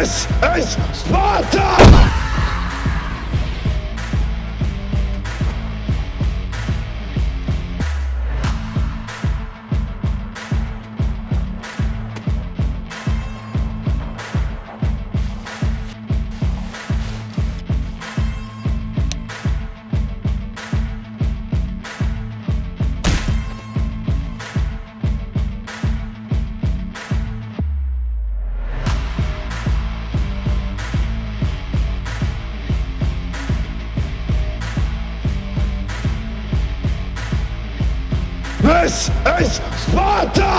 This is Sparta! Das ist Sparta!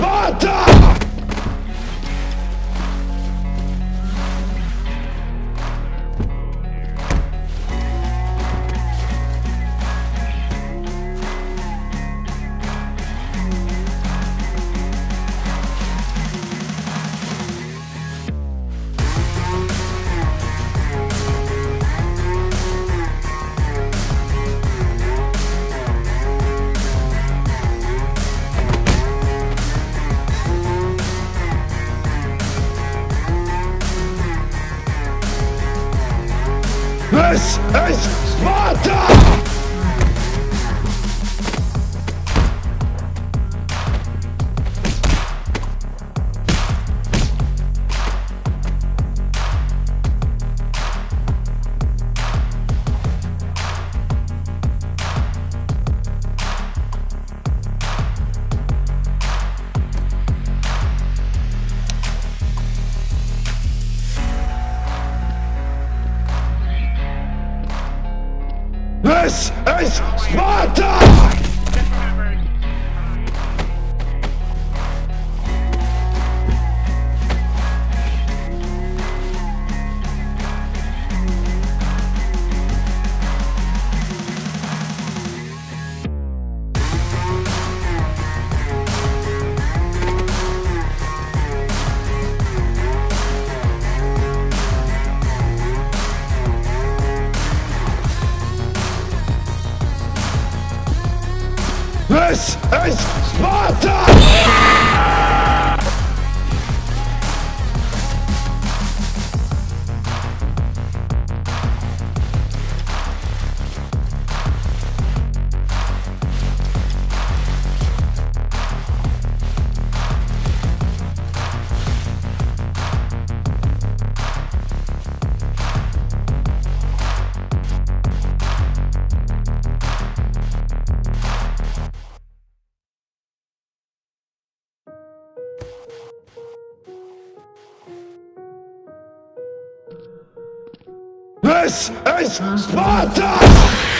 Sparta! This is Sparta! Sparta! This is Sparta!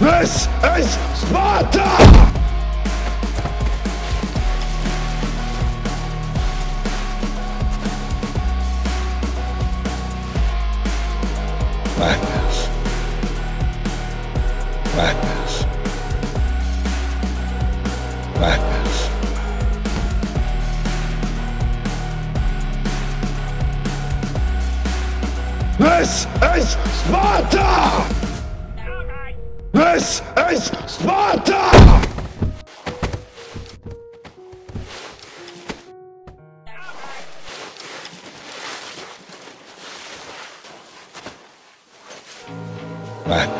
This is Sparta! Madness. Madness. Madness. This is Sparta! This is Sparta! Madness.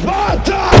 Sparta!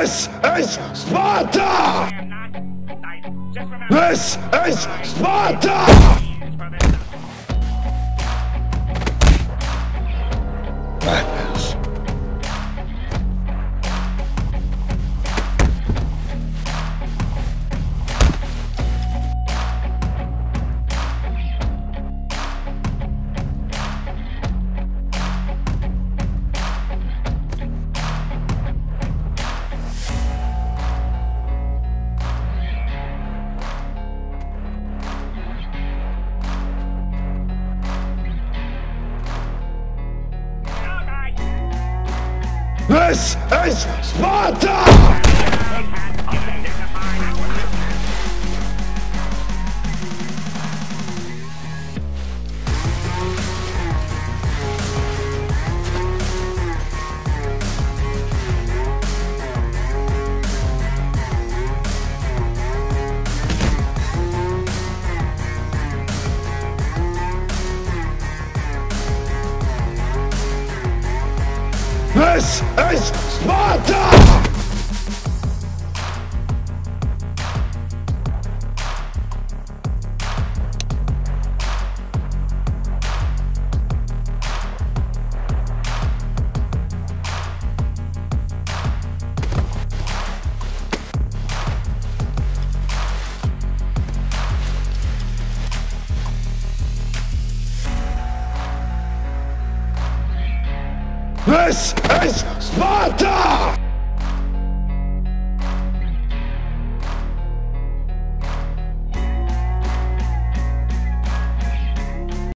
This is Sparta! This is Sparta! Please, This is Sparta!